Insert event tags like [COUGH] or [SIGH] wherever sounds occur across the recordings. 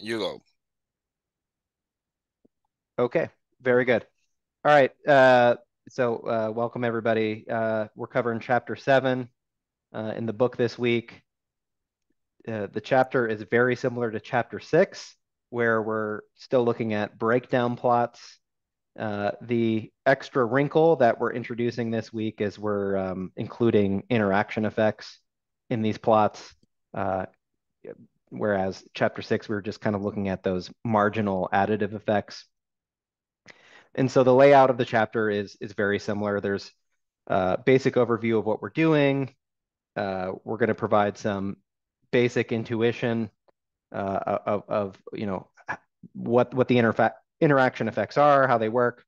You go. Okay, very good. All right, uh, so uh, welcome everybody. Uh, we're covering chapter seven uh, in the book this week. Uh, the chapter is very similar to chapter six, where we're still looking at breakdown plots. Uh, the extra wrinkle that we're introducing this week is we're um, including interaction effects in these plots. Whereas chapter six, we were just kind of looking at those marginal additive effects. And so the layout of the chapter is is very similar. There's a basic overview of what we're doing. Uh, we're going to provide some basic intuition uh, of, of, you know what what the interaction effects are, how they work.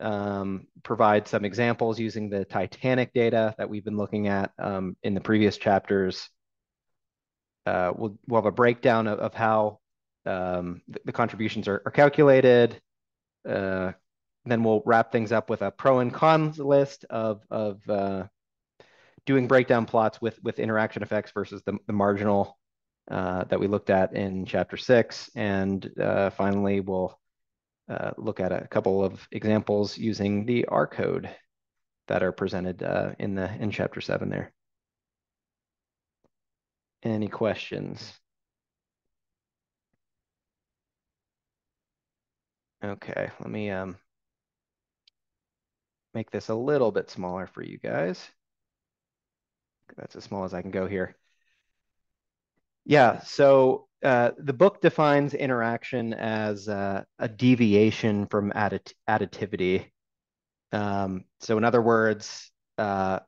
Um, provide some examples using the Titanic data that we've been looking at um, in the previous chapters. Uh, we'll, we'll have a breakdown of, of how um, the, the, contributions are, are calculated, uh, then we'll wrap things up with a pro and cons list of, of uh, doing breakdown plots with, with interaction effects versus the, the marginal uh, that we looked at in chapter six. And uh, finally, we'll uh, look at a couple of examples using the R code that are presented in the in chapter seven there. Any questions? Okay, let me um, make this a little bit smaller for you guys. That's as small as I can go here. Yeah, so uh, the book defines interaction as uh, a deviation from addit additivity. Um, so in other words, uh,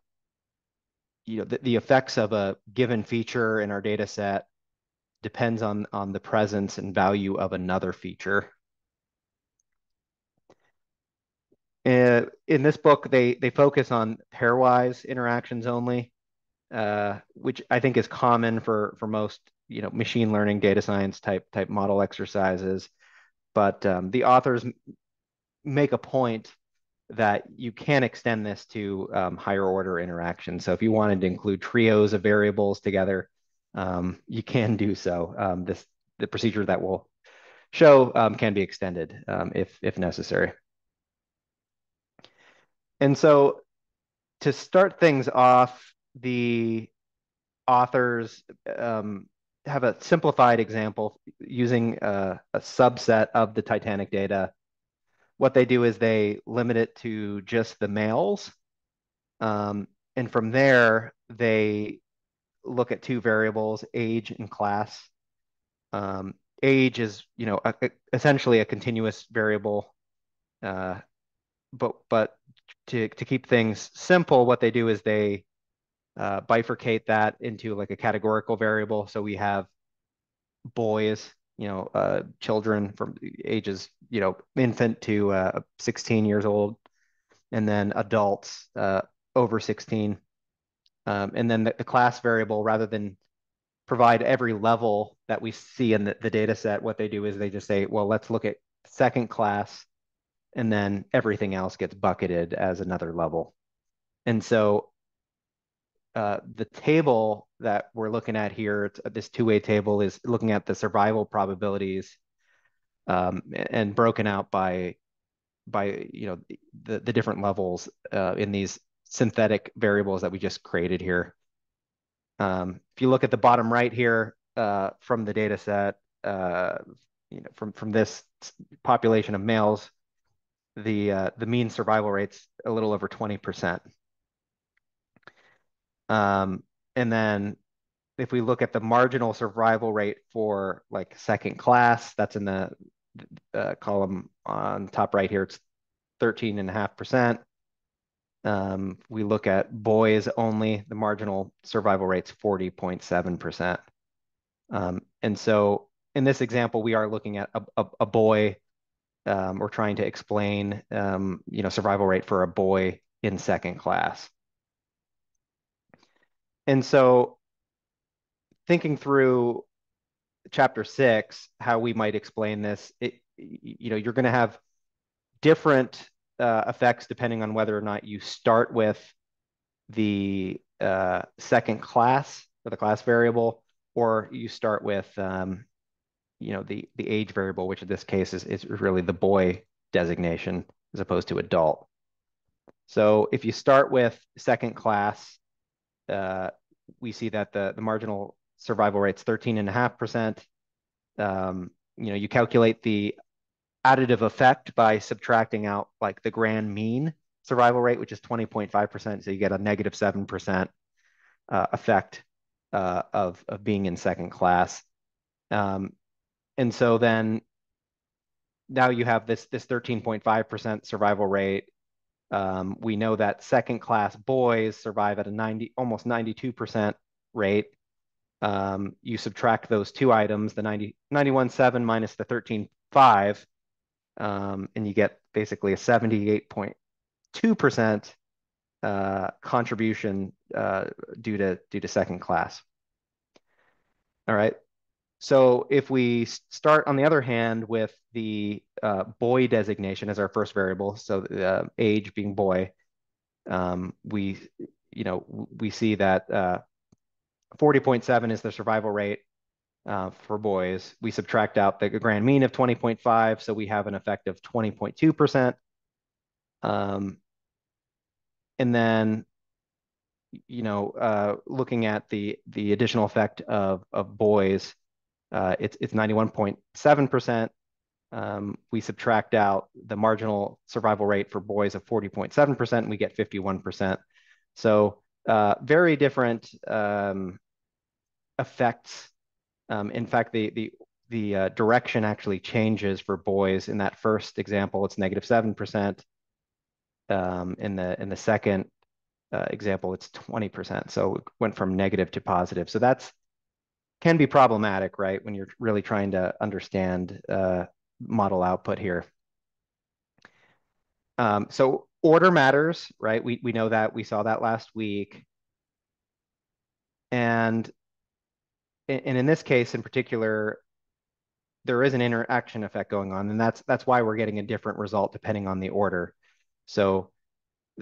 you know, the, the, effects of a given feature in our data set depends on, on the presence and value of another feature. In this book, they they focus on pairwise interactions only, uh, which I think is common for for most you know machine learning, data science type type model exercises. But um, the authors make a point that you can extend this to um, higher order interactions. So if you wanted to include trios of variables together, um, you can do so. Um, this the procedure that will show um, can be extended um, if if necessary. And so to start things off, the authors um, have a simplified example using a, a, subset of the Titanic data. What they do is they limit it to just the males. Um, and from there, they look at two variables, age and class. Um, age is, you know, a, a, essentially a continuous variable, uh, but but to, to keep things simple, what they do is they uh, bifurcate that into like a categorical variable. So we have boys, you know, uh, children from ages, you know, infant to uh, 16 years old, and then adults uh, over 16. Um, and then the, the, class variable, rather than provide every level that we see in the, the data set, what they do is they just say, well, let's look at second class and then everything else gets bucketed as another level. And so uh, the table that we're looking at here, this two-way table is looking at the survival probabilities um, and broken out by by you know the, the different levels uh, in these synthetic variables that we just created here. Um, if you look at the bottom right here uh, from the data set, uh, you know, from, from this population of males, the uh, the mean survival rate's a little over 20%. Um, and then if we look at the marginal survival rate for like second class, that's in the uh, column on top right here, it's 13.5%. Um, we look at boys only, the marginal survival rate's 40.7%. Um, and so in this example, we are looking at a, a, a boy um, or trying to explain, um, you know, survival rate for a boy in second class. And so thinking through chapter six, how we might explain this, it, you know, you're going to have different uh, effects depending on whether or not you start with the uh, second class or the class variable, or you start with um, you know, the, the age variable, which in this case is, is really the boy designation as opposed to adult. So if you start with second class, we see that the, marginal survival rate's 13.5%. Um, you know, you calculate the additive effect by subtracting out like the grand mean survival rate, which is 20.5%. So you get a negative 7% uh, effect uh, of, of being in second class. Um, and so then now you have this this 13.5% survival rate. Um, we know that second class boys survive at a 90 almost 92% rate. Um, you subtract those two items, the 90 91.7 minus the 13.5, um, and you get basically a 78.2% uh, contribution uh, due to due to second class. All right. So if we start on the other hand with the uh, boy designation as our first variable, so the uh, age being boy, um, we, you know, we see that 40.7 uh, is the survival rate uh, for boys. We subtract out the grand mean of 20.5, so we have an effect of 20.2%. Um, and then you know, uh, looking at the the additional effect of of boys, uh, it's it's 91.7%. Um, we subtract out the marginal survival rate for boys of 40.7%, and we get 51%. So uh, very different um, effects. Um, in fact, the the the uh, direction actually changes for boys. In that first example, it's negative seven percent. Um, in the in the second uh, example, it's 20%. So it went from negative to positive. So that's can be problematic, right? When you're really trying to understand uh, model output here. Um, so order matters, right? We, we know that, we saw that last week. And, and in this case in particular, there is an interaction effect going on, and that's that's why we're getting a different result depending on the order. So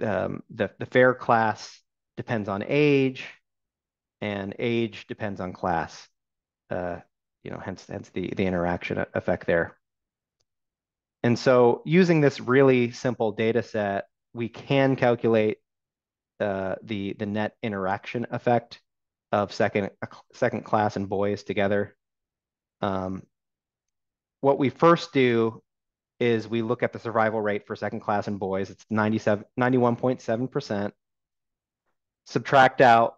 um, the, the fair class depends on age, and age depends on class. Uh, you know, hence hence the the interaction effect there. And so, using this really simple data set, we can calculate uh, the the net interaction effect of second second class and boys together. Um, what we first do is we look at the survival rate for second class and boys. It's 97, 91.7%. Subtract out,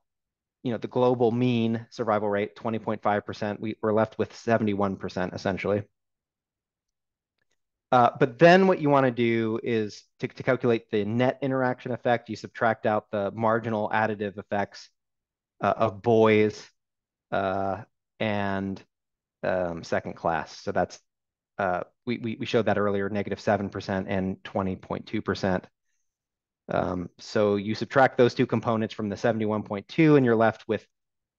you know, the global mean survival rate, 20.5%. We, we're left with 71% essentially. Uh, but then what you want to do is to, to calculate the net interaction effect, you subtract out the marginal additive effects uh, of boys uh, and um, second class. So that's uh, we, we, we showed that earlier, negative 7% and 20.2%. Um, so you subtract those two components from the 71.2 and you're left with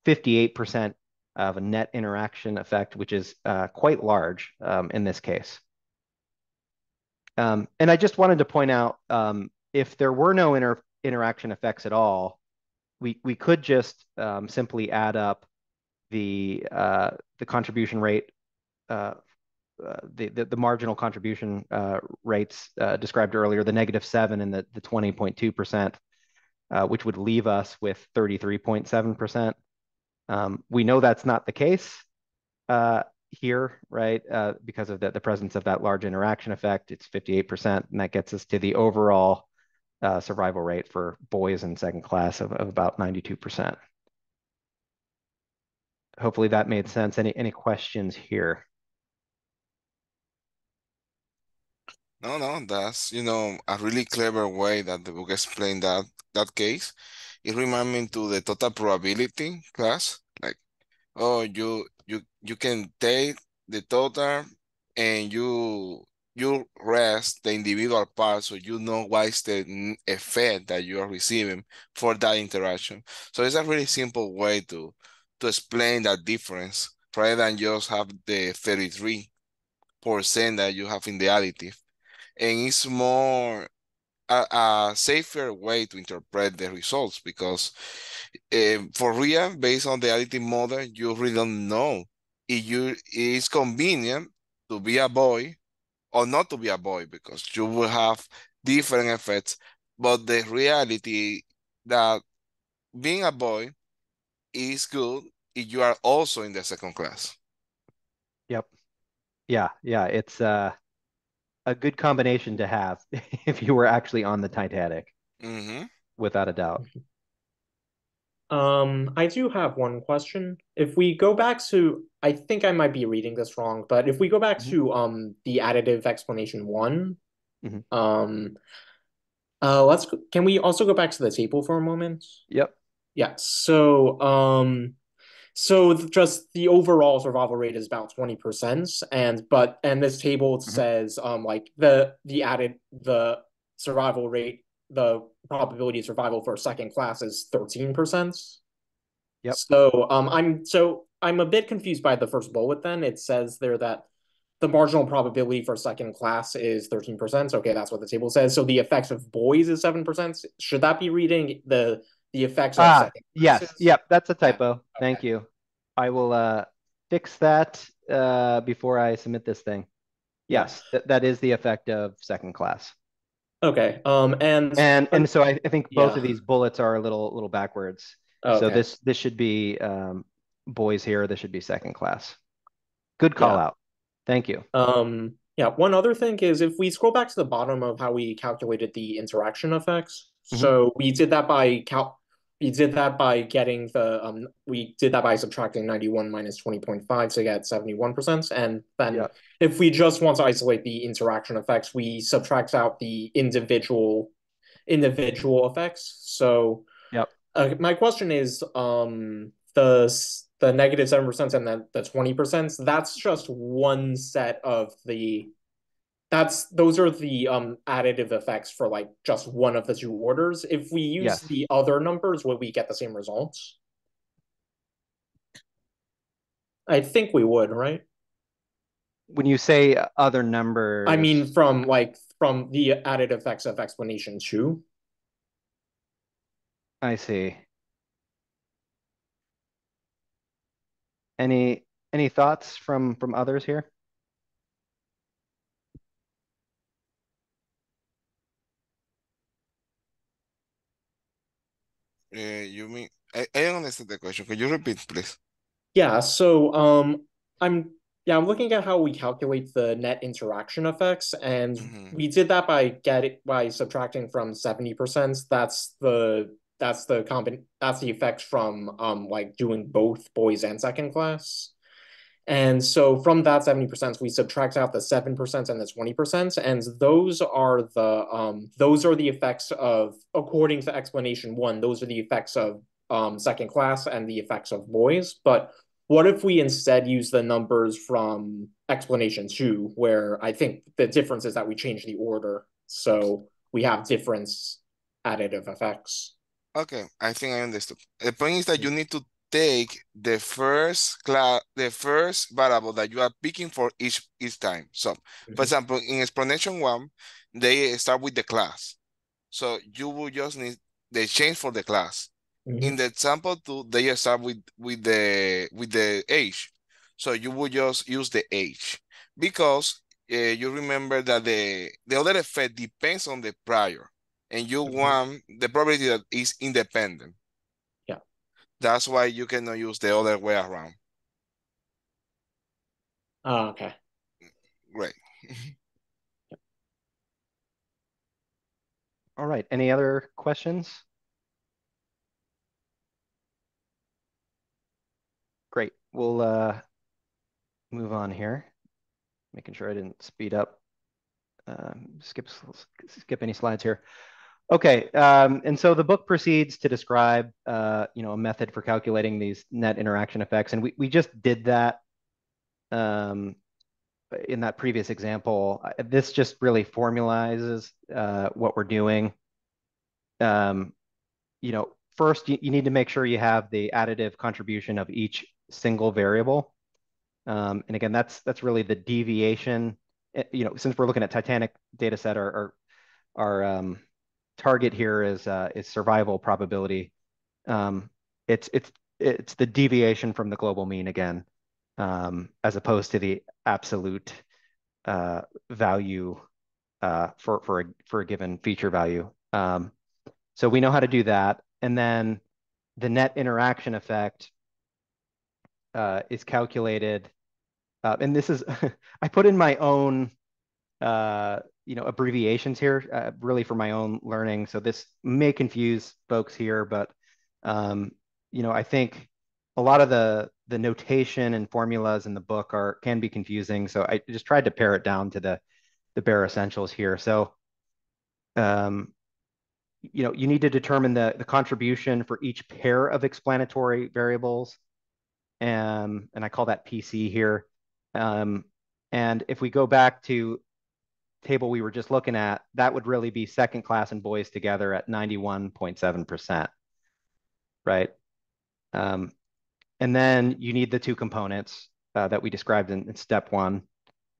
58% of a net interaction effect, which is uh, quite large um, in this case. Um, and I just wanted to point out, um, if there were no inter interaction effects at all, we, we could just um, simply add up the, uh, the contribution rate uh, the, the, the marginal contribution uh, rates uh, described earlier, the negative seven and the the twenty point two percent, uh, which would leave us with thirty three point seven percent. Um, we know that's not the case uh, here, right? because of the, the presence of that large interaction effect, it's fifty eight percent, and that gets us to the overall survival rate for boys in second class of, of about ninety two percent. Hopefully that made sense. Any any questions here? No, no, that's, you know, a really clever way that the book explained that that case. It reminds me to the total probability class. Like, oh, you you you can take the total and you you rest the individual parts so you know what is the effect that you are receiving for that interaction. So it's a really simple way to to explain that difference rather than just have the 33% that you have in the additive and it's more a, a, safer way to interpret the results because uh, for real, based on the additive model, you really don't know if you it's convenient to be a boy or not to be a boy because you will have different effects. But the reality that being a boy is good if you are also in the second class. Yep. Yeah, yeah. It's uh, a good combination to have [LAUGHS] if you were actually on the Titanic, hmm without a doubt. Um, I do have one question. If we go back to, I think I might be reading this wrong, but if we go back Mhm. to um the additive explanation one, Mhm. um, uh, let's can we also go back to the table for a moment? Yep. Yeah. So um, so just the overall survival rate is about 20%, and but and this table says um like the the added the survival rate the probability of survival for second class is 13%. Yep. So um I'm so I'm a bit confused by the first bullet then. It says there that the marginal probability for second class is 13%. Okay, that's what the table says. So the effects of boys is 7%. Should that be reading the the effects Ah, second yes. Yep. That's a typo. Thank you. I will uh fix that uh before I submit this thing. Yes, that, that is the effect of second class. Okay. Um and And and so I, I think both of these bullets are a little little backwards. So this this should be um boys here, this should be second class. Good call Yeah. out. Thank you. Um, yeah, one other thing is if we scroll back to the bottom of how we calculated the interaction effects, Mhm. so we did that by cal we did that by getting the um we did that by subtracting 91 minus 20.5 to get 71%. And then Yeah. if we just want to isolate the interaction effects, we subtract out the individual individual effects. So Yep. uh, my question is, um, the the negative seven percent and the the twenty percent. That's just one set of the. That's those are the um additive effects for like just one of the two orders. If we use Yes. the other numbers, would we get the same results? I think we would, right? When you say other numbers, I mean, from like from the added effects of explanation two. I see. Any any thoughts from from others here? Uh, you mean I, I don't understand the question. Could you repeat, please? Yeah, so um I'm yeah, I'm looking at how we calculate the net interaction effects, and Mhm. we did that by getting by subtracting from 70%. That's the that's the combin that's the effect from um like doing both boys and second class. And so from that 70%, we subtract out the 7% and the 20%, and those are the um those are the effects of according to explanation one, those are the effects of um second class and the effects of boys. But what if we instead use the numbers from explanation two, where I think the difference is that we change the order, so we have difference additive effects. Okay, I think I understood. The point is that you need to take the first class, the first variable that you are picking for each each time. So, for Mhm. example, in explanation one, they start with the class. So you will just need the change for the class. Mhm. In the example two, they start with with the with the age. So you will just use the age because uh, you remember that the the other effect depends on the prior, and you Mhm. want the probability that is independent. Yeah. That's why you cannot use the other way around. Ah, okay. Great. [LAUGHS] All right. Any other questions? Great. We'll uh, move on here. Making sure I didn't speed up, um, skip skip any slides here. Okay. Um, and so the book proceeds to describe, uh, you know, a method for calculating these net interaction effects, and we we just did that um, in that previous example. This just really formalizes uh, what we're doing. Um, you know, first you, you need to make sure you have the additive contribution of each single variable. Um, and again, that's that's really the deviation. Eh, You know, since we're looking at Titanic data set, our our, our um, target here is uh, is survival probability. Um, it's it's it's the deviation from the global mean again. um, as opposed to the absolute uh, value uh, for for a, for a given feature value. Um, so we know how to do that, and then the net interaction effect uh, is calculated, uh, and this is [LAUGHS] I put in my own uh, you know abbreviations here, uh, really for my own learning. So this may confuse folks here, but um, you know I think a lot of the the notation and formulas in the book are can be confusing. So I just tried to pare it down to the the bare essentials here. So um, you know, you need to determine the, the contribution for each pair of explanatory variables. Um, and I call that PC here. Um, and if we go back to table we were just looking at, that would really be second class and boys together at 91.7%, right? Um, and then you need the two components uh, that we described in, in step one.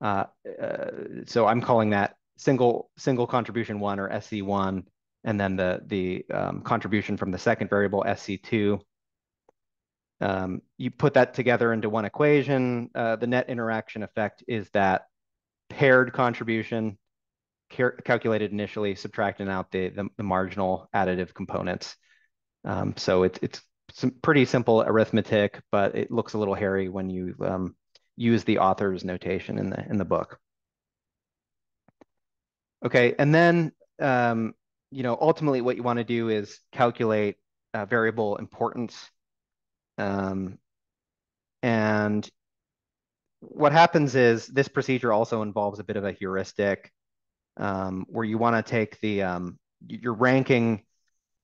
Uh, uh, so I'm calling that single single contribution one or SC1, and then the the um, contribution from the second variable SC2. Um, you put that together into one equation. Uh, the net interaction effect is that paired contribution calculated initially, subtracting out the, the, the marginal additive components. Um, so it's it's some pretty simple arithmetic, but it looks a little hairy when you um, use the author's notation in the in the book. Okay, and then um, you know ultimately what you want to do is calculate uh, variable importance, um, and what happens is this procedure also involves a bit of a heuristic um, where you want to take the um, you're ranking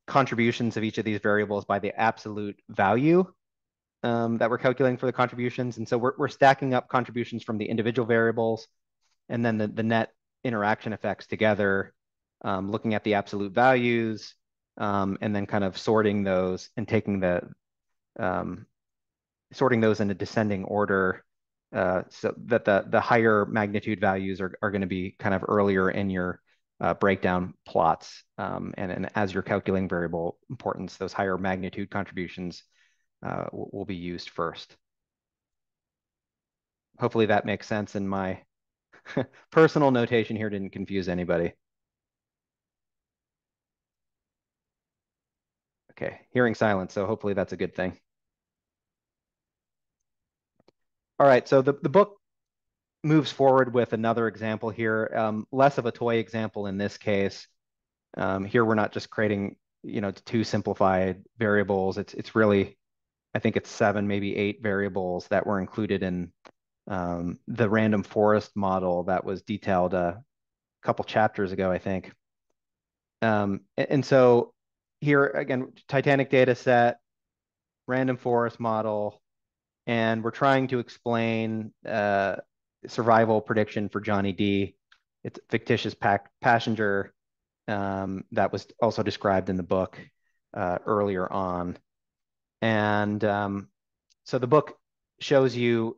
contributions of each of these variables by the absolute value um, that we're calculating for the contributions. And so we're, we're stacking up contributions from the individual variables and then the, the net interaction effects together, um, looking at the absolute values, um, and then kind of sorting those and taking the, um, sorting those in a descending order uh, so that the, the higher magnitude values are, are going to be kind of earlier in your uh, breakdown plots. Um, and, and as you're calculating variable importance, those higher magnitude contributions uh, will be used first. Hopefully that makes sense and my [LAUGHS] personal notation here didn't confuse anybody. Okay, hearing silence, so hopefully that's a good thing. All right, so the, the book moves forward with another example here, um, less of a toy example in this case. Um, here we're not just creating, you know, two simplified variables. It's it's really, I think it's seven, maybe eight variables that were included in um, the random forest model that was detailed a couple chapters ago, I think. Um, and so here again, Titanic data set, random forest model, and we're trying to explain uh, survival prediction for Johnny D. It's a fictitious pack passenger um, that was also described in the book uh, earlier on. And um, so the book shows you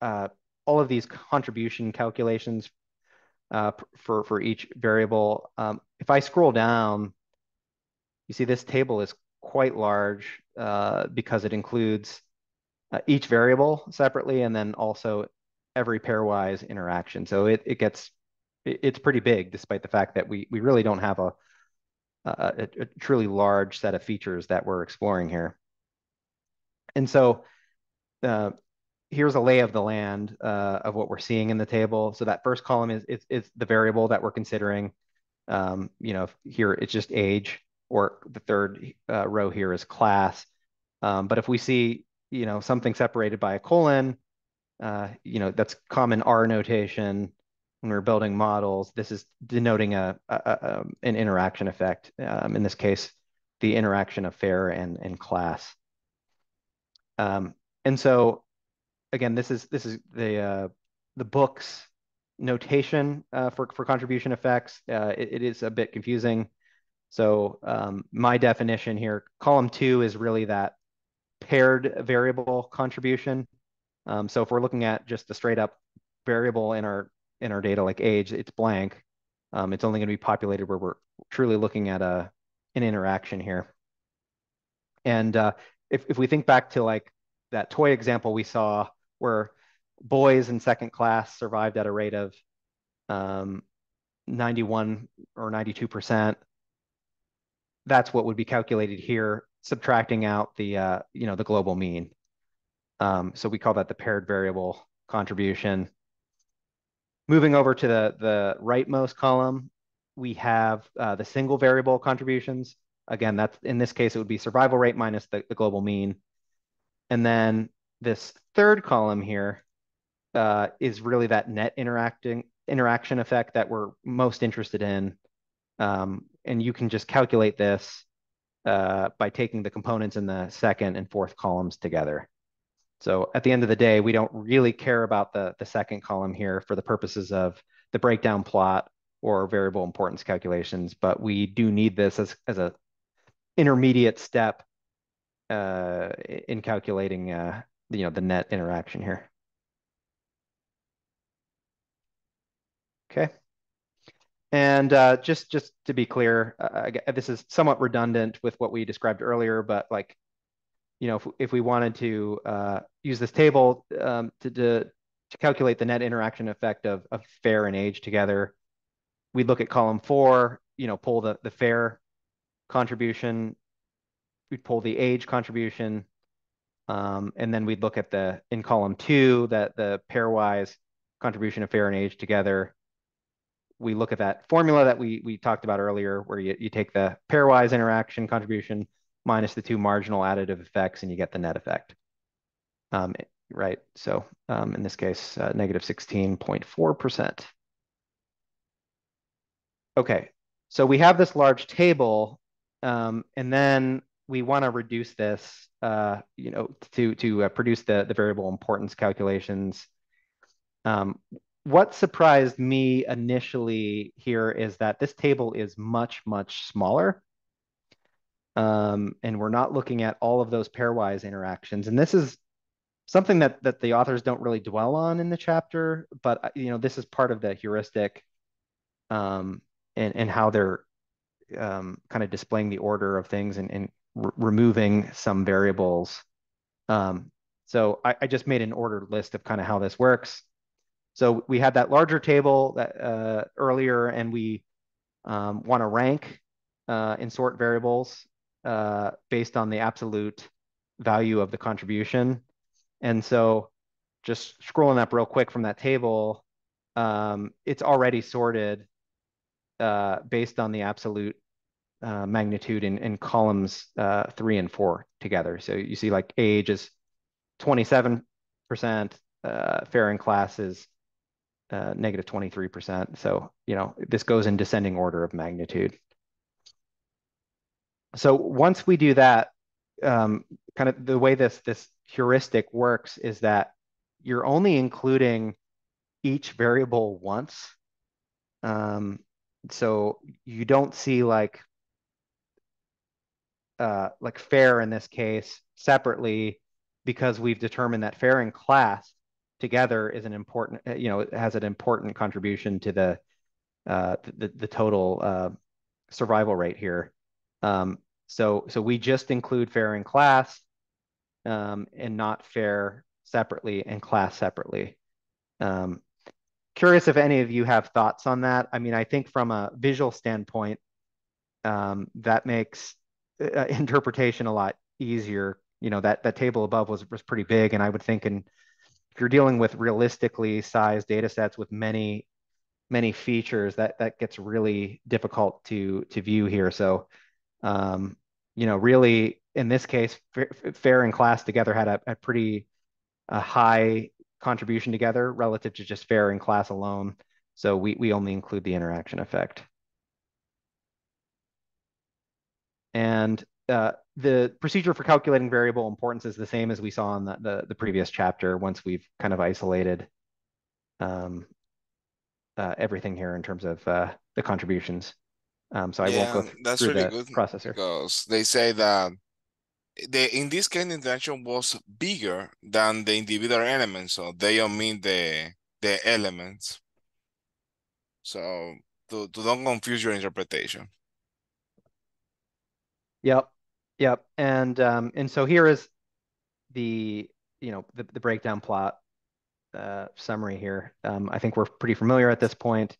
uh, all of these contribution calculations uh, for, for each variable. Um, if I scroll down, you see this table is quite large uh, because it includes uh, each variable separately and then also every pairwise interaction. So it, it gets, it, it's pretty big despite the fact that we, we really don't have a, a, a truly large set of features that we're exploring here. And so uh, here's a lay of the land uh, of what we're seeing in the table. So that first column is, is, is the variable that we're considering. Um, you know, here it's just age, or the third uh, row here is class. Um, but if we see, you know, something separated by a colon, uh, you know, that's common R notation when we're building models. This is denoting a, a, a an interaction effect. Um, in this case, the interaction of fare and, and class. Um, and so, again, this is this is the uh, the book's notation uh, for for contribution effects. Uh, it, it is a bit confusing. So um, my definition here, column two is really that paired variable contribution. Um, so if we're looking at just a straight up variable in our in our data like age, it's blank. Um, it's only going to be populated where we're truly looking at a an interaction here. And uh, if if we think back to like that toy example we saw where boys in second class survived at a rate of um, 91 or 92%. That's what would be calculated here, subtracting out the, uh, you know, the global mean. Um, so we call that the paired variable contribution. Moving over to the, the rightmost column, we have uh, the single variable contributions. Again, that's in this case, it would be survival rate minus the, the global mean. And then this third column here uh, is really that net interacting interaction effect that we're most interested in. Um, and you can just calculate this uh, by taking the components in the second and fourth columns together. So at the end of the day, we don't really care about the, the second column here for the purposes of the breakdown plot or variable importance calculations, but we do need this as, as a intermediate step uh, in calculating uh, you know the net interaction here. Okay. And uh, just just to be clear, uh, this is somewhat redundant with what we described earlier, but like, you know, if, if we wanted to uh, use this table um, to, to, to calculate the net interaction effect of, of fare and age together, we'd look at column four, you know, pull the, the fare contribution, we'd pull the age contribution, um, and then we'd look at the, in column two, that the pairwise contribution of fare and age together, we look at that formula that we we talked about earlier, where you, you take the pairwise interaction contribution minus the two marginal additive effects, and you get the net effect. Um, right, so um, in this case, uh, negative 16.4%. Okay, so we have this large table, um, and then we want to reduce this, uh, you know, to to uh, produce the the variable importance calculations. Um, what surprised me initially here is that this table is much, much smaller. Um, and we're not looking at all of those pairwise interactions. And this is something that, that the authors don't really dwell on in the chapter, but uh, you know, this is part of the heuristic um, and, and how they're um, kind of displaying the order of things and, and removing some variables. Um, so I, I, just made an ordered list of kind of how this works. So we had that larger table that uh, earlier, and we um, want to rank uh, and sort variables uh, based on the absolute value of the contribution. And so just scrolling up real quick from that table, um, it's already sorted uh, based on the absolute uh, magnitude in, in columns uh, three and four together. So you see like age is 27%, uh, fare and class is negative 23%. So, you know, this goes in descending order of magnitude. So once we do that, um, kind of the way this, this heuristic works is that you're only including each variable once. Um, so you don't see like uh, like fare in this case separately because we've determined that fare in class together is an important, uh, you know, has an important contribution to the uh, the, the total uh, survival rate here. Um, so so we just include fare and class um, and not fare separately and class separately. Um, curious if any of you have thoughts on that. I mean, I think from a visual standpoint, um, that makes uh, [LAUGHS] interpretation a lot easier. You know, that that table above was was pretty big, and I would think in if you're dealing with realistically sized data sets with many many features that that gets really difficult to to view here. So um, you know really in this case fare and class together had a, a pretty a high contribution together relative to just fare and class alone. So we we only include the interaction effect. And uh, the procedure for calculating variable importance is the same as we saw in the, the, the previous chapter once we've kind of isolated um, uh, everything here in terms of uh, the contributions. Um, so I Yeah, won't go that's through really the good processor. because they say that the in this case the interaction was bigger than the individual elements, so they omit the the elements. So to, to don't confuse your interpretation. Yep. Yep. And um, and so here is the you know the, the breakdown plot uh, summary here. Um, I think we're pretty familiar at this point.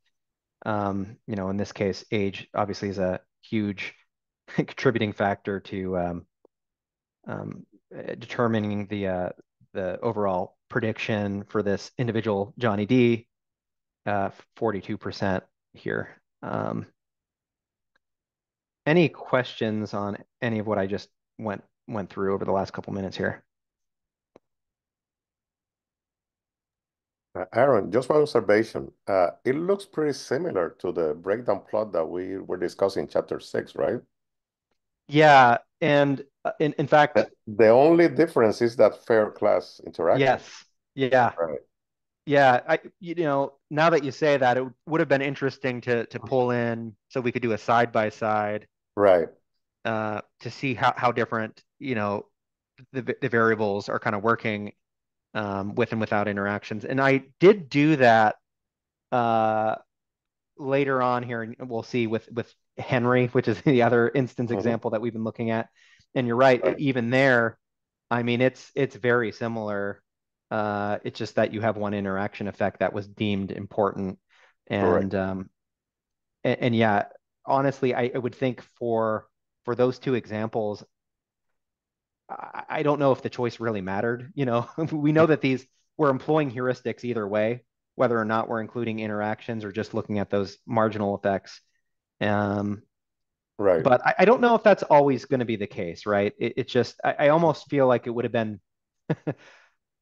Um, you know, in this case, age obviously is a huge [LAUGHS] contributing factor to um, um, uh, determining the uh, the overall prediction for this individual Johnny D. Uh, 42% here. Um, any questions on any of what I just went went through over the last couple minutes here? Uh, Aaron, just one observation. Uh, it looks pretty similar to the breakdown plot that we were discussing in chapter six, right? Yeah, and uh, in in fact, The, the only difference is that fare class interaction. yes, yeah, Right. yeah. I you know now that you say that, it would have been interesting to to pull in so we could do a side by side Right. uh, to see how how different you know the the variables are kind of working um, with and without interactions. And I did do that uh, later on here, and we'll see with with Henry, which is [LAUGHS] the other instance Mhm. example that we've been looking at. And you're right, Right. even there, I mean, it's it's very similar. Uh, it's just that you have one interaction effect that was deemed important, and um, and, and yeah, honestly, I, I would think for for those two examples, I, I don't know if the choice really mattered. You know, [LAUGHS] we know that these we're employing heuristics either way, whether or not we're including interactions or just looking at those marginal effects. Um, Right. but I, I don't know if that's always going to be the case, right? It, it just I, I almost feel like it would have been [LAUGHS]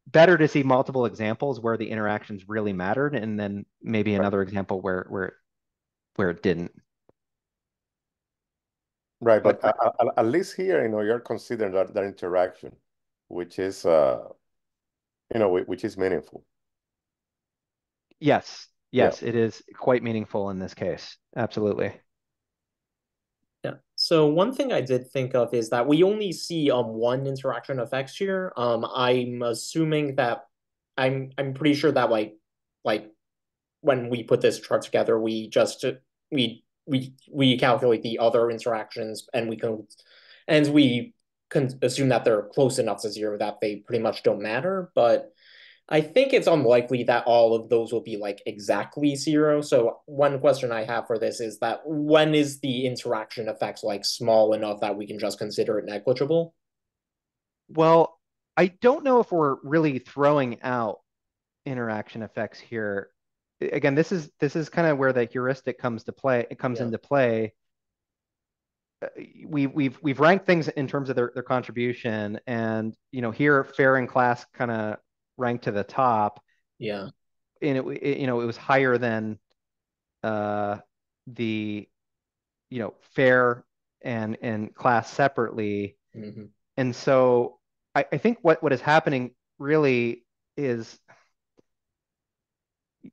better to see multiple examples where the interactions really mattered, and then maybe Right. another example where where where it didn't. Right, But but a- a- at least here, you know, you're considering that, that interaction, which is, uh, you know, which is meaningful. yes, Yeah. yes, it is quite meaningful in this case. Absolutely. Yeah. So one thing I did think of is that we only see um one interaction effects here. Um, I'm assuming that I'm I'm pretty sure that like like when we put this chart together, we just we we we calculate the other interactions and we can and we can assume that they're close enough to zero that they pretty much don't matter. But I think it's unlikely that all of those will be like exactly zero. So one question I have for this is that when is the interaction effects like small enough that we can just consider it negligible? Well, I don't know if we're really throwing out interaction effects here. Again, this is this is kind of where the heuristic comes to play. It comes Yeah. into play. Uh, We we've we've ranked things in terms of their their contribution, and you know here fare and class kind of ranked to the top, Yeah. and it, it you know it was higher than uh the you know fare and and class separately. Mhm. And so I, I think what, what is happening really is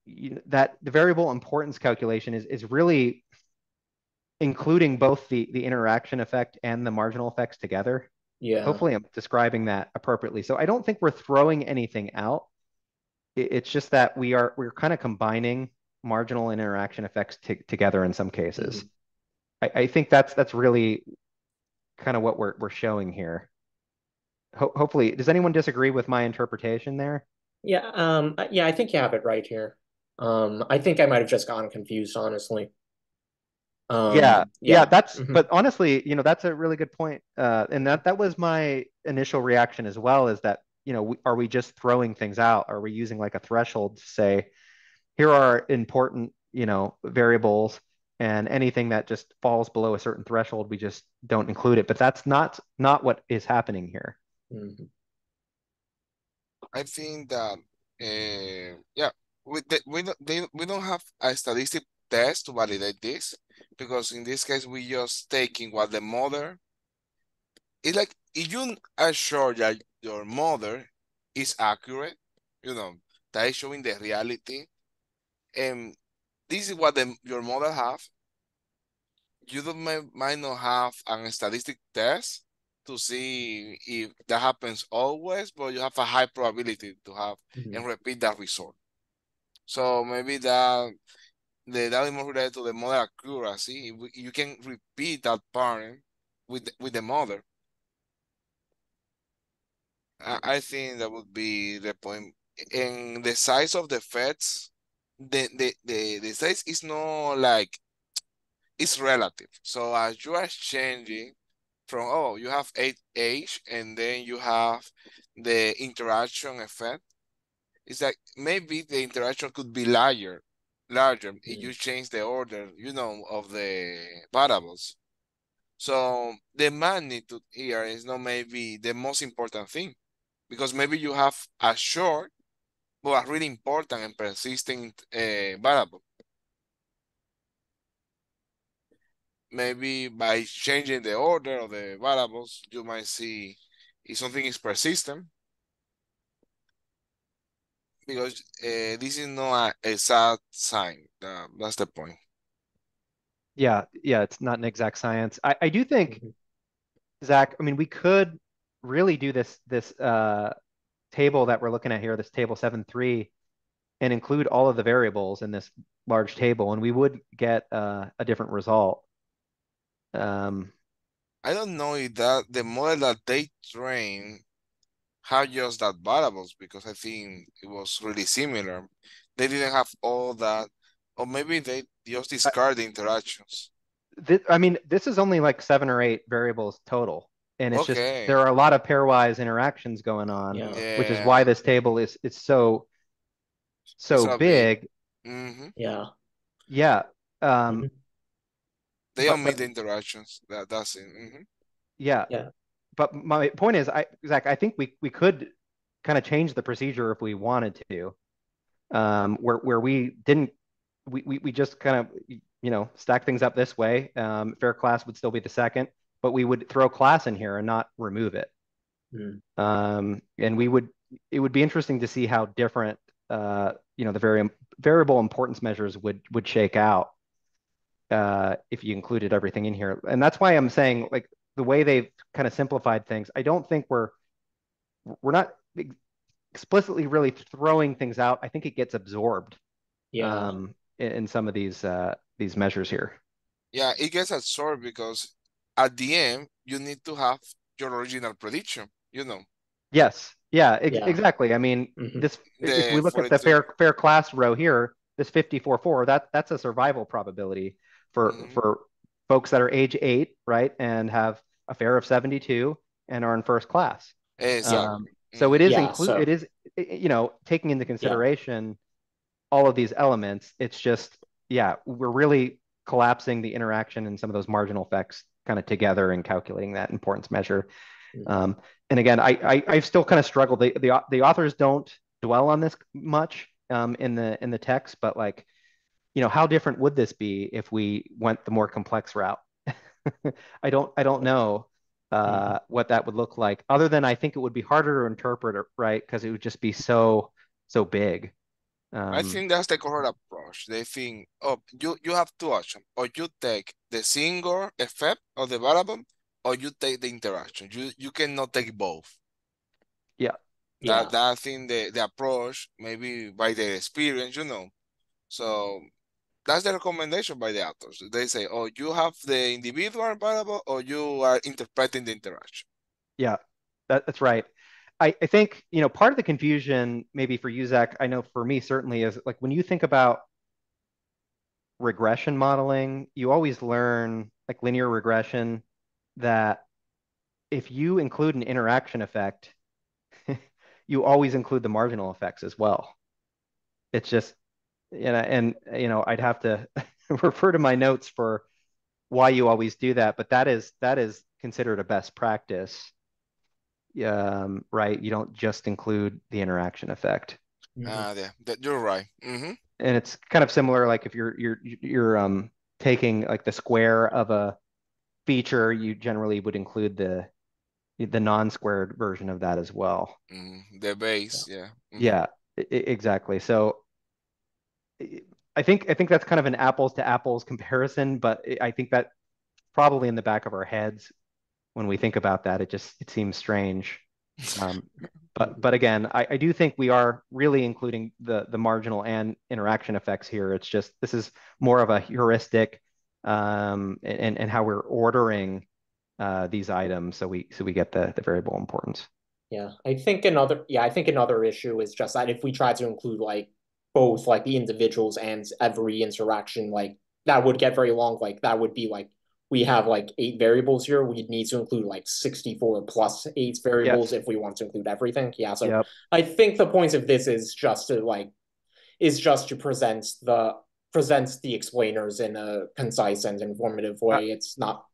you know, that the variable importance calculation is, is really including both the, the interaction effect and the marginal effects together. Yeah. Hopefully I'm describing that appropriately. So I don't think we're throwing anything out. It, it's just that we are we're kind of combining marginal and interaction effects to, together in some cases. I, I think that's that's really kind of what we're we're showing here. Ho hopefully, does anyone disagree with my interpretation there? Yeah. Um. Yeah. I think you have it right here. Um. I think I might have just gotten confused, honestly. Um. yeah, yeah, that's, Mhm. but honestly, you know, that's a really good point. Uh, and that that was my initial reaction as well, is that, you know, we, are we just throwing things out? Are we using like a threshold to say, here are important, you know, variables, and anything that just falls below a certain threshold, we just don't include it. But that's not not what is happening here. Mhm. I think that uh, yeah, we the, we don't they, we don't have a statistic test to validate this because in this case we just taking what the mother. It's like if you are sure that your mother is accurate, you know that is showing the reality, and this is what the, your mother have. You don't may, might not have a statistic test to see if that happens always, but you have a high probability to have Mhm. and repeat that result. So maybe that the that is more related to the mother accuracy. You can repeat that pattern with with the mother. I, think that would be the point in the size of the feds, the, the, the, the size is not like, it's relative. So as you are changing from, oh, you have eight age and then you have the interaction effect, it's that maybe the interaction could be larger, larger if you change the order, you know, of the variables. So the magnitude here is not maybe the most important thing because maybe you have a short but a really important and persistent uh, variable. Maybe by changing the order of the variables, you might see if something is persistent because uh, this is not a exact sign. Uh, that's the point. Yeah, yeah, it's not an exact science. I, I do think, Mhm. Zach, I mean, we could really do this this uh table that we're looking at here, this table seven three, and include all of the variables in this large table, and we would get uh, a different result. Um, I don't know if that the model that they train had just that variables because I think it was really similar. They didn't have all that, or maybe they just discard the interactions. th I mean, this is only like seven or eight variables total, and it's just there are a lot of pairwise interactions going on, Yeah. which is why this table is is so so so big. big. hmm Yeah. Yeah. Um. They But- omit but- the interactions. That that's it. hmm yeah. Yeah. But my point is, I Zach, I think we we could kind of change the procedure if we wanted to, um, where where we didn't, we we, we just kind of you know stack things up this way. Um, fare class would still be the second, but we would throw class in here and not remove it. Mm. Um, and we would it would be interesting to see how different uh, you know the very variable importance measures would would shake out uh, if you included everything in here. And that's why I'm saying like the way they've kind of simplified things, I don't think we're we're not explicitly really throwing things out. I think it gets absorbed Yeah. um, in, in some of these uh, these measures here. Yeah, it gets absorbed because at the end you need to have your original prediction. You know, Yes. Yeah, ex- Yeah. exactly. I mean, Mhm. this if we look at the fare fare class row here, this 54-4, that that's a survival probability for Mhm. for folks that are age eight, right, and have a fare of 72 and are in first class. exactly. Um, so it is Yeah, include so- it is i- i- you know taking into consideration all of these elements. It's just yeah, we're really collapsing the interaction and some of those marginal effects kind of together and calculating that importance measure. Mhm. Um, and again, I, I I've still kind of struggled. The, the the authors don't dwell on this much um, in the in the text, but like, you know, how different would this be if we went the more complex route? [LAUGHS] I don't I don't know uh, what that would look like. Other than I think it would be harder to interpret, it, right? Because it would just be so so big. Um, I think that's the correct approach. They think, oh, you, you have two options. Or you take the single effect of the variable, or you take the interaction. You you cannot take both. Yeah. That that thing the, the approach, maybe by their experience, you know. So that's the recommendation by the authors. They say, oh, you have the individual variable or you are interpreting the interaction. Yeah, that, that's right. I, I think, you know, part of the confusion maybe for you, Zach, I know for me certainly is like when you think about regression modeling, you always learn like linear regression that if you include an interaction effect, [LAUGHS] you always include the marginal effects as well. It's just, you know, and you know, I'd have to [LAUGHS] refer to my notes for why you always do that, but that is that is considered a best practice. Um, right? You don't just include the interaction effect. Mhm. Ah, yeah, that, you're right. hmm And it's kind of similar, like if you're you're you're um taking like the square of a feature, you generally would include the the non-squared version of that as well. hmm The base, yeah. Yeah, e- e- exactly. So I- think I think that's kind of an apples to apples comparison, but I- I think that probably in the back of our heads when we think about that, it just it seems strange. Um, but but again, I, I do think we are really including the the marginal and interaction effects here. It's just this is more of a heuristic um, and and how we're ordering uh, these items so we so we get the the variable importance. Yeah, I think another yeah, I think another issue is just that if we try to include like both like the individuals and every interaction, like that would get very long. Like that would be like we have like eight variables here. We'd need to include like 64 plus eight variables if we want to include everything. Yeah, so Yep. I think the point of this is just to like is just to present the presents the explainers in a concise and informative way. It's not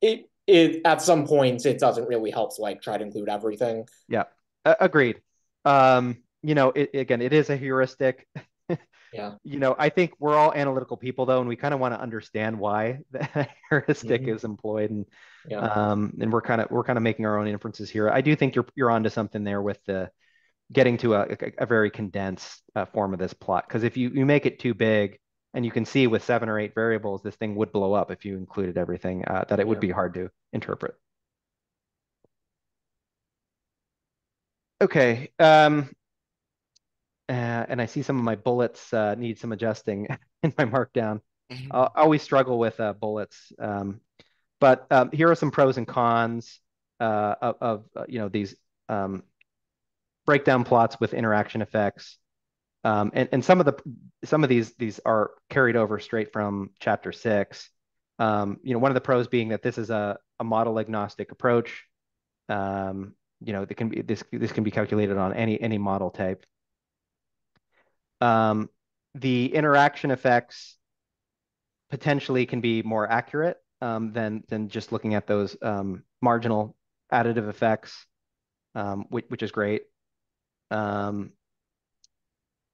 it it at some points it doesn't really help to like try to include everything. Yeah, A- agreed. Um, you know, it, again, it is a heuristic. [LAUGHS] Yeah. You know, I think we're all analytical people though, and we kind of want to understand why the [LAUGHS] heuristic Mhm. is employed, and Yeah. um, and we're kind of we're kind of making our own inferences here. I do think you're you're onto something there with the getting to a, a, a very condensed uh, form of this plot. Because if you you make it too big, and you can see with seven or eight variables, this thing would blow up if you included everything. Uh, that it would be hard to interpret. Okay. Um, uh, and I see some of my bullets uh, need some adjusting [LAUGHS] in my markdown. Mhm. I always struggle with uh, bullets. Um, but um, here are some pros and cons uh, of, of uh, you know these um, breakdown plots with interaction effects. Um, and, and some of the some of these these are carried over straight from chapter six. Um, you know, one of the pros being that this is a, a model agnostic approach. Um, you know, that can be this this can be calculated on any any model type. Um, the interaction effects potentially can be more accurate um, than than just looking at those um, marginal additive effects, um, which, which is great. Um,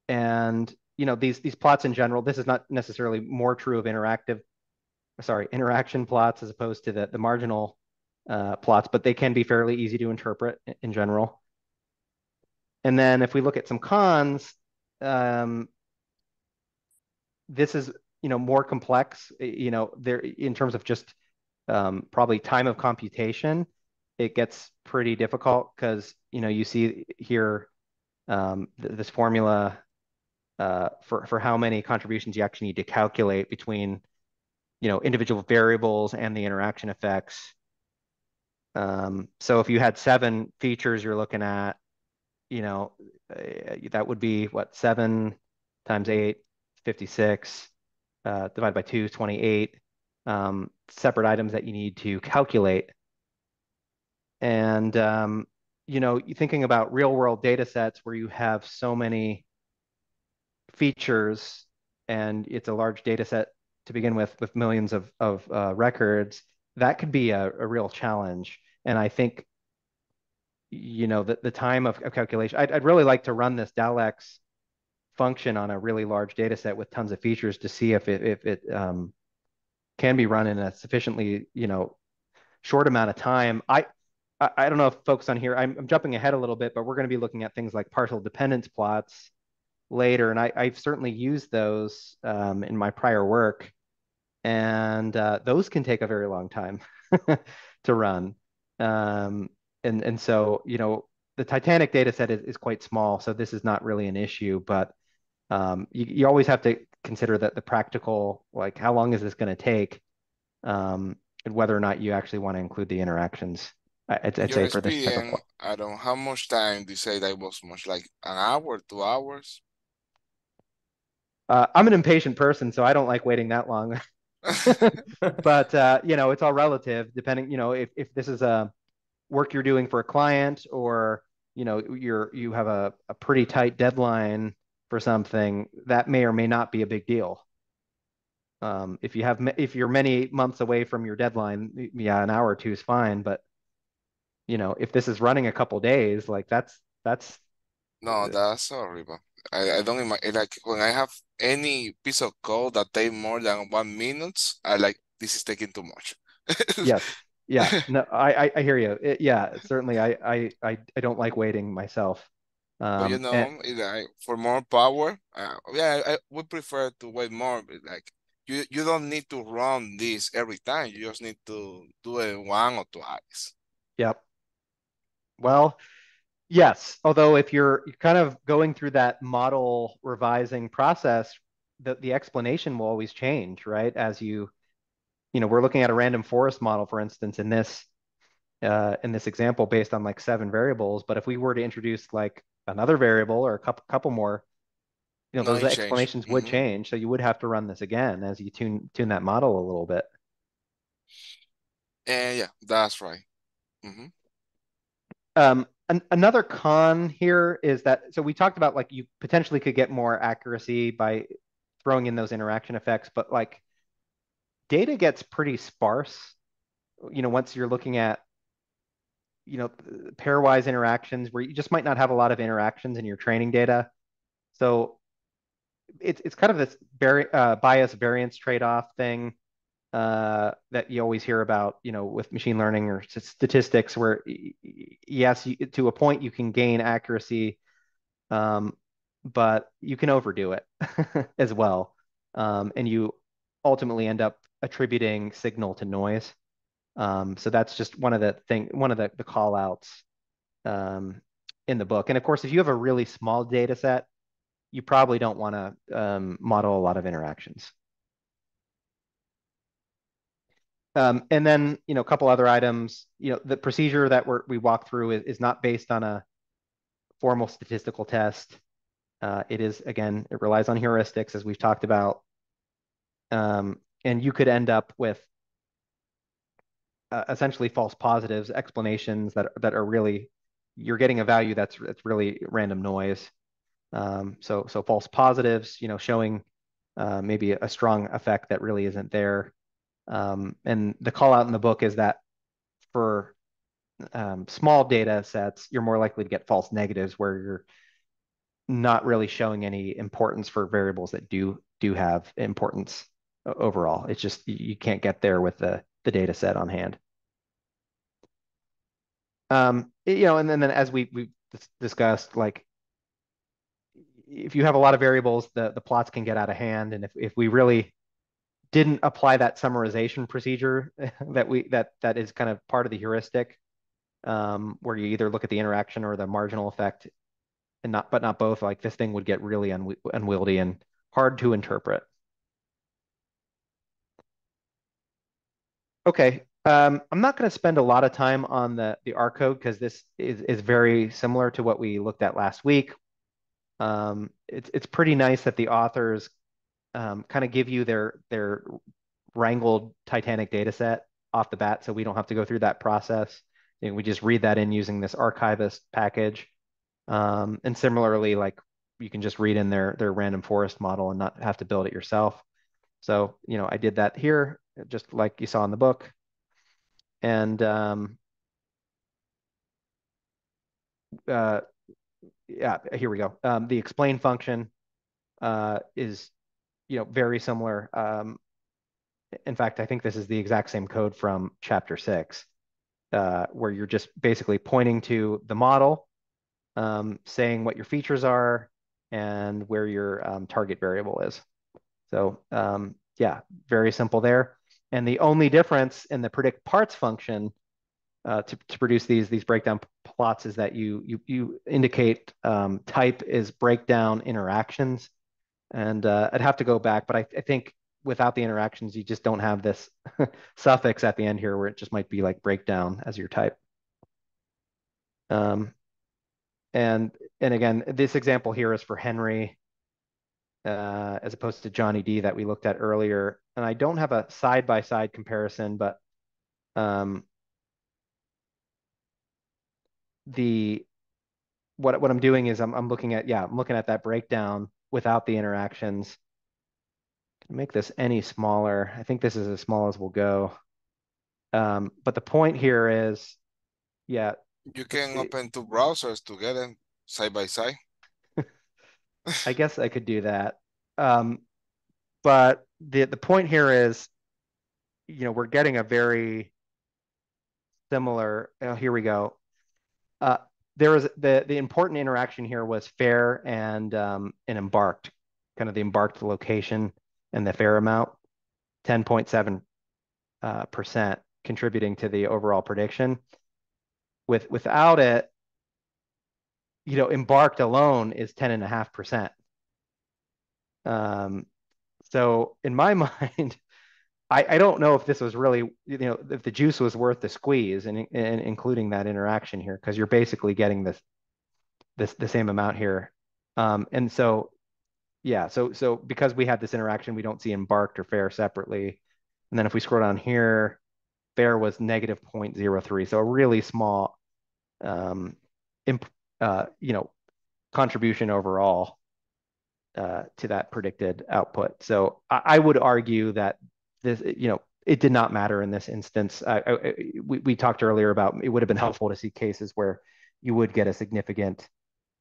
and you know these these plots in general, this is not necessarily more true of interactive, sorry, interaction plots as opposed to the the marginal uh, plots, but they can be fairly easy to interpret in, in general. And then if we look at some cons, um, this is you know more complex. You know there in terms of just um, probably time of computation, it gets pretty difficult because you know you see here um, th this formula uh, for for how many contributions you actually need to calculate between you know individual variables and the interaction effects. Um, so if you had seven features you're looking at, you know, uh, that would be what, seven times eight, 56, uh, divided by two, 28, um, separate items that you need to calculate. And, um, you know, thinking about real world data sets where you have so many features and it's a large data set to begin with, with millions of, of uh, records, that could be a, a real challenge. And I think, you know, the, the time of, of calculation, I'd, I'd really like to run this DALEX function on a really large data set with tons of features to see if it, if it um, can be run in a sufficiently, you know, short amount of time. I, I, I don't know if folks on here, I'm, I'm jumping ahead a little bit, but we're going to be looking at things like partial dependence plots later. And I, I've certainly used those um, in my prior work. And uh, those can take a very long time [LAUGHS] to run. Um, and, and so, you know, the Titanic data set is, is quite small, so this is not really an issue, but um, you, you always have to consider that the practical, like how long is this going to take, um, and whether or not you actually want to include the interactions. I- I'd, I'd say for this type of I don't, how much time do you say that was much, like an hour, two hours? Uh, I'm an impatient person, so I don't like waiting that long. [LAUGHS] [LAUGHS] but uh, you know, it's all relative, depending. You know, if if this is a work you're doing for a client, or you know, you're you have a, a pretty tight deadline for something, that may or may not be a big deal. Um, if you have if you're many months away from your deadline, yeah, an hour or two is fine. But you know, if this is running a couple days, like that's that's No, that's horrible. I, I don't imagine, like, when I have any piece of code that take more than one minute, I like, this is taking too much. [LAUGHS] yes, yeah. [LAUGHS] No, I I, I hear you. It- yeah, certainly. I, I I I don't like waiting myself. But you Um, know, and- for more power, uh, yeah, I would prefer to wait more. but, Like, you you don't need to run this every time. You just need to do it one or twice. Yep. Well, yes. Although if you're you're kind of going through that model revising process, the, the explanation will always change, right? As you, you know, we're looking at a random forest model, for instance, in this uh, in this example based on like seven variables. But if we were to introduce like another variable or a couple couple more, you know, those changed. explanations would Mhm. change. So you would have to run this again as you tune tune that model a little bit. And yeah, that's right. Mm-hmm. Um, an, another con here is that so we talked about like you potentially could get more accuracy by throwing in those interaction effects, but like data gets pretty sparse. You know, once you're looking at you know pairwise interactions where you just might not have a lot of interactions in your training data. So it's it's kind of this uh, bias variance trade-off thing uh, that you always hear about, you know, with machine learning or statistics, where yes, you, to a point you can gain accuracy, um, but you can overdo it [LAUGHS] as well, um, and you ultimately end up attributing signal to noise. Um, so that's just one of the thing, one of the, the call outs um, in the book. And of course, if you have a really small data set, you probably don't want to um, model a lot of interactions. Um, and then, you know, a couple other items, you know, the procedure that we're, we walk through is, is not based on a formal statistical test. Uh, it is, again, it relies on heuristics, as we've talked about. Um, and you could end up with uh, essentially false positives, explanations that, that are really, you're getting a value that's, that's really random noise. Um, so, so false positives, you know, showing uh, maybe a strong effect that really isn't there. Um, and the call out in the book is that for um, small data sets, you're more likely to get false negatives where you're not really showing any importance for variables that do do have importance overall. It's just you can't get there with the the data set on hand. Um, you know, and then, then as we we discussed, like if you have a lot of variables, the the plots can get out of hand, and if if we really didn't apply that summarization procedure [LAUGHS] that we that that is kind of part of the heuristic, um, where you either look at the interaction or the marginal effect, and not but not both. Like this thing would get really un unwieldy and hard to interpret. Okay, um, I'm not going to spend a lot of time on the the R code because this is is very similar to what we looked at last week. Um, it's it's pretty nice that the authors um, kind of give you their their wrangled Titanic data set off the bat, so we don't have to go through that process. We just read that in using this archivist package. Um, and similarly, like you can just read in their their random forest model and not have to build it yourself. So, you know, I did that here, just like you saw in the book. And um, uh, yeah, here we go. Um, the explain function uh, is, you know, very similar. Um, in fact, I think this is the exact same code from chapter six, uh, where you're just basically pointing to the model, um, saying what your features are and where your um, target variable is. So um, yeah, very simple there. And the only difference in the predict parts function uh, to, to produce these these breakdown plots is that you you you indicate um, type is breakdown interactions, and uh, I'd have to go back, but I, I think without the interactions, you just don't have this [LAUGHS] suffix at the end here where it just might be like breakdown as your type. Um, and and again, this example here is for Henry uh, as opposed to Johnny D that we looked at earlier. And I don't have a side-by-side comparison, but um, the what what I'm doing is I'm I'm looking at yeah I'm looking at that breakdown without the interactions. Make this any smaller. I think this is as small as we'll go. Um, but the point here is, yeah. You can open two browsers together side by side. I guess I could do that. Um, but the the point here is, you know, we're getting a very similar. Oh, here we go. Uh, there was the the important interaction here was fare and um, and embarked, kind of the embarked location and the fare amount, ten point seven uh, percent contributing to the overall prediction. With without it, you know, embarked alone is ten and a half percent. Um, so in my [LAUGHS] mind, I, I don't know if this was really, you know, if the juice was worth the squeeze and, and including that interaction here, because you're basically getting this, this, the same amount here. Um, and so, yeah, so, so because we had this interaction, we don't see embarked or fare separately. And then if we scroll down here, fare was negative 0.03. So a really small, um, imp, uh, you know, contribution overall uh, to that predicted output. So I, I would argue that this, you know, it did not matter in this instance. I, I, we, we talked earlier about it would have been helpful to see cases where you would get a significant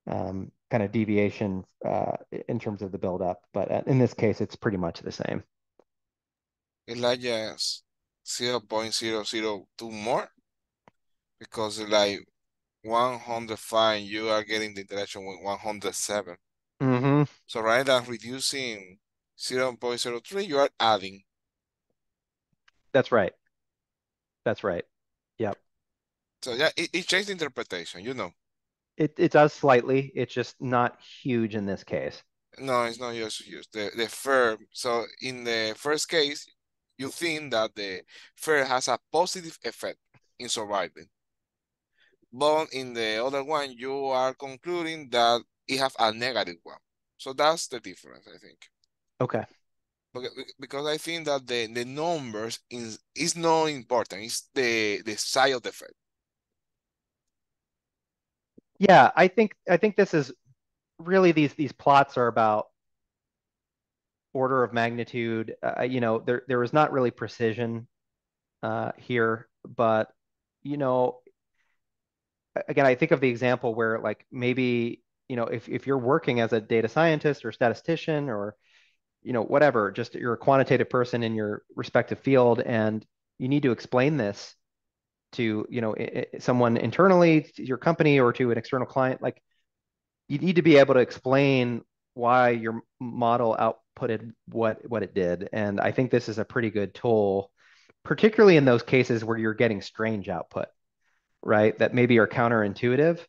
um, kind of deviation uh, in terms of the buildup, but uh, in this case, it's pretty much the same. Elijah 0 0.002 more because like 105 you are getting the interaction with 107 mm-hmm. so rather than reducing 0 0.03 you are adding that's right. That's right. Yep. So yeah, it, it changed interpretation, you know. It it does slightly. It's just not huge in this case. No, it's not just huge. The the firm, So in the first case, you think that the fare has a positive effect in surviving. But in the other one, you are concluding that it has a negative one. So that's the difference, I think. Okay because I think that the, the numbers is is not important. It's the the size of the effect. Yeah, I think I think this is really these these plots are about order of magnitude. Uh, you know, there there was not really precision uh, here, but you know, again, I think of the example where like maybe you know if if you're working as a data scientist or statistician or you know, whatever, just you're a quantitative person in your respective field and you need to explain this to, you know, someone internally your company or to an external client, like you need to be able to explain why your model outputted what what it did. And I think this is a pretty good tool, particularly in those cases where you're getting strange output, right? That maybe are counterintuitive.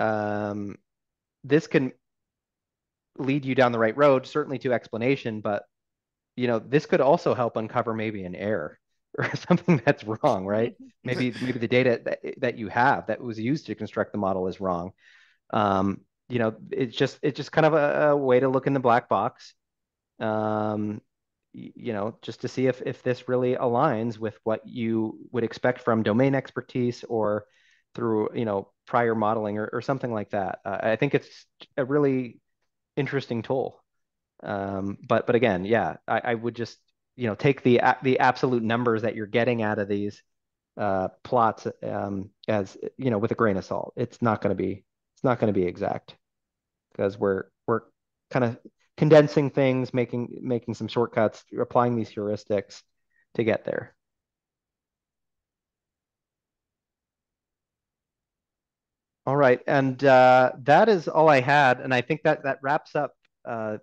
Um, this can lead you down the right road, certainly to explanation, but you know, this could also help uncover maybe an error [LAUGHS] or something that's wrong, right? [LAUGHS] Maybe maybe the data that, that you have that was used to construct the model is wrong. Um, you know, it's just it's just kind of a, a way to look in the black box. Um, you know, just to see if if this really aligns with what you would expect from domain expertise or through you know prior modeling or, or something like that. Uh, I think it's a really interesting tool. Um, but but again, yeah, I, I, would just you know take the the absolute numbers that you're getting out of these uh, plots um, as you know with a grain of salt. It's not going to be it's not going to be exact because we're we're kind of condensing things, making making some shortcuts, applying these heuristics to get there. All right, and uh, that is all I had, and I think that that wraps up uh,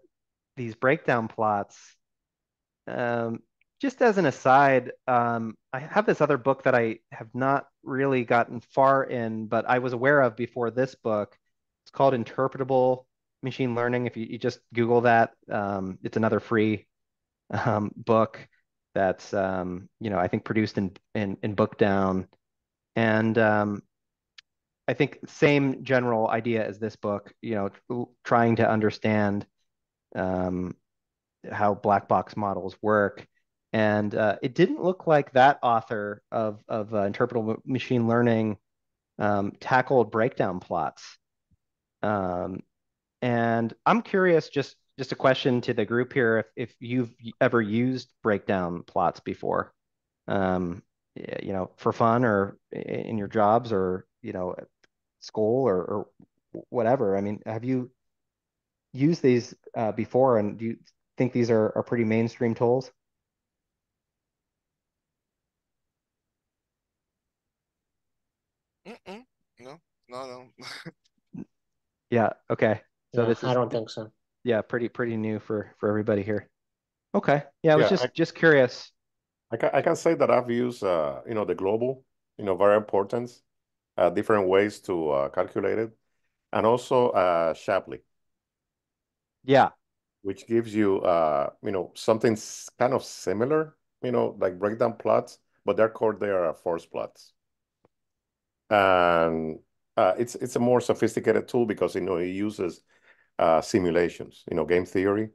these breakdown plots. Um, just as an aside, um, I have this other book that I have not really gotten far in, but I was aware of before this book. It's called Interpretable Machine Learning. If you, you just Google that, um, it's another free um, book that's um, you know I think produced in in, in Bookdown, and um, I think same general idea as this book, you know, trying to understand um, how black box models work. And uh, it didn't look like that author of, of uh, interpretable machine learning um, tackled breakdown plots. Um, and I'm curious, just just a question to the group here, if, if you've ever used breakdown plots before, um, you know, for fun or in your jobs or, you know, school or, or whatever. I mean, have you used these uh, before, and do you think these are, are pretty mainstream tools? Mm-mm. No, no, no. [LAUGHS] yeah. Okay. So yeah, this is, I don't think so. Yeah, pretty pretty new for for everybody here. Okay. Yeah, I was yeah, just I, just curious. I can I can say that I've used uh you know the global you know variant importance uh, different ways to uh, calculate it, and also uh, Shapley. Yeah. Which gives you, uh, you know, something kind of similar, you know, like breakdown plots, but their core they are force plots. And uh, it's it's a more sophisticated tool because you know it uses uh, simulations, you know, game theory.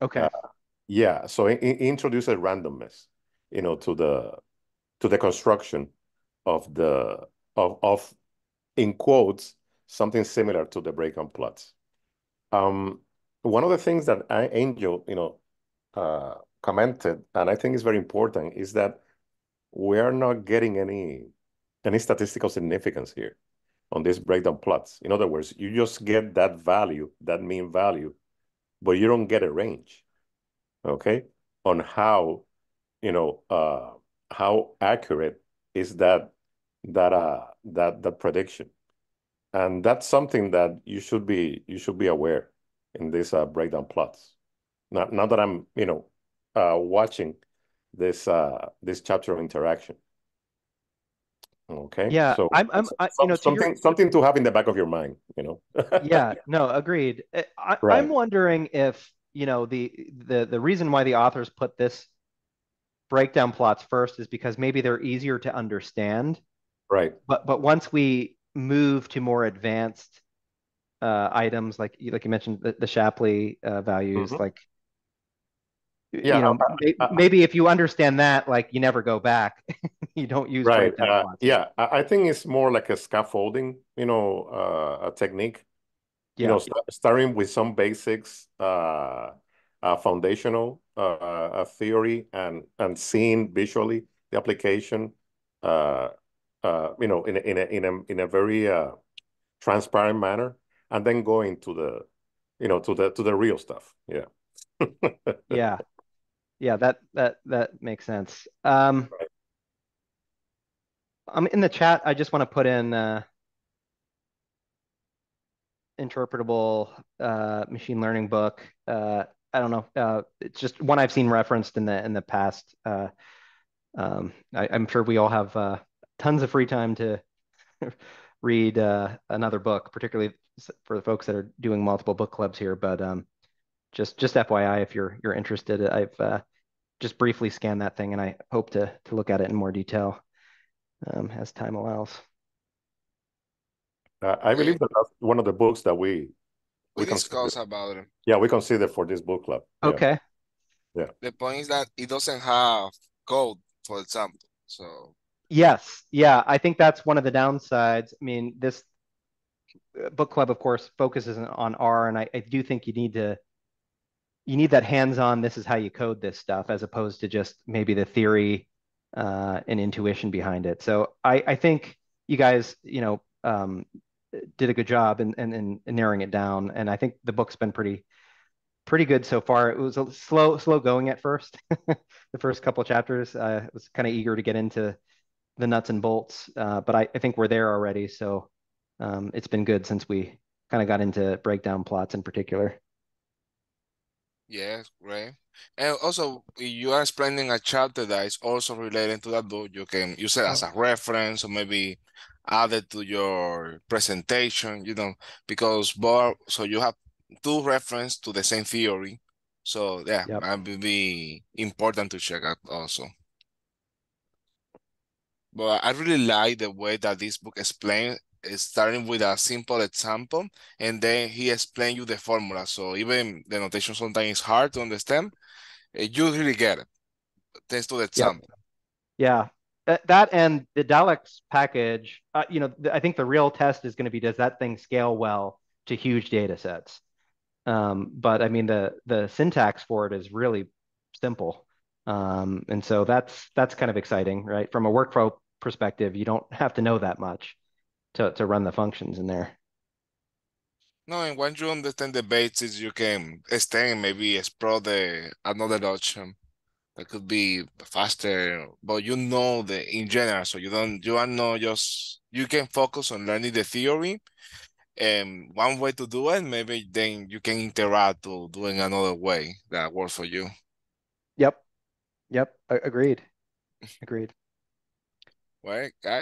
Okay. Uh, yeah, so it, it introduces randomness, you know, to the to the construction of the of of in quotes something similar to the break on plots. Um, one of the things that I, Angel, you know, uh, commented, and I think is very important, is that we are not getting any any statistical significance here on these breakdown plots. In other words, you just get that value, that mean value, but you don't get a range, okay, on how, you know, uh, how accurate is that that uh that that prediction, and that's something that you should be you should be aware in these uh, breakdown plots. Now, now that I'm you know uh, watching this uh, this chapter of interaction. Okay. Yeah, So I'm, I'm, I, you know, to your- something something to have in the back of your mind, you know. [LAUGHS] yeah, no, agreed. Uh, I, Right. I'm wondering if, you know, the the the reason why the authors put this breakdown plots first is because maybe they're easier to understand. Right. But but once we move to more advanced uh, items, like like you mentioned, the, the Shapley uh, values, Mhm. like Yeah, you know, uh, uh, maybe if you understand that, like you never go back. [LAUGHS] You don't use Right. Uh, yeah, I, think it's more like a scaffolding, you know, uh, a technique. You know, st- starting with some basics, uh, uh, foundational theory, and and seeing visually the application, uh, uh, you know, in a, in a in a in a very uh, transparent manner, and then going to the, you know, to the to the real stuff. Yeah. [LAUGHS] Yeah. Yeah, that that that makes sense. Um, Right. I'm in the chat. I just want to put in uh, interpretable uh, machine learning book. Uh, I don't know. Uh, it's just one I've seen referenced in the in the past. Uh, um, I, I'm sure we all have uh, tons of free time to [LAUGHS] read uh, another book, particularly for the folks that are doing multiple book clubs here. But um, just just FYI, if you're you're interested, I've uh, just briefly scan that thing, and I hope to to look at it in more detail um, as time allows. Uh, I believe that that's one of the books that we We we consider, discussed about it. yeah, we consider for this book club. Okay. Yeah. Okay. The point is that it doesn't have code, for example. So Yes. Yeah. I think that's one of the downsides. I mean, this uh, book club, of course, focuses on R, and I, I do think you need to you need that hands-on. This is how you code this stuff, as opposed to just maybe the theory uh, and intuition behind it. So I, I think you guys, you know, um, did a good job in, in, in narrowing it down, and I think the book's been pretty pretty good so far. It was a slow slow going at first. [LAUGHS] the first couple chapters, I was kind of eager to get into the nuts and bolts, uh, but I, I think we're there already. So um, it's been good since we kind of got into breakdown plots in particular. Yeah, right. And also, you are explaining a chapter that is also related to that book, you can use it as a reference or maybe add it to your presentation, you know, because both, so you have two reference to the same theory. So yeah, Yep. that would be important to check out also. But I really like the way that this book explains, starting with a simple example, and then he explains you the formula. So even the notation sometimes is hard to understand, eh, you really get it thanks to the example. Yeah, that, that and the DALEX package, uh, you know, I think the real test is going to be does that thing scale well to huge data sets? Um, but I mean, the the syntax for it is really simple. Um, and so that's that's kind of exciting, right? From a workflow perspective, you don't have to know that much to, to run the functions in there. No, and once you understand the basics, you can extend, maybe explore the another option that could be faster, but you know the in general, so you don't you are not just you can focus on learning the theory. And one way to do it, maybe then you can interact to doing another way that works for you. Yep. Yep. Agreed. Agreed. [LAUGHS] Right, guys?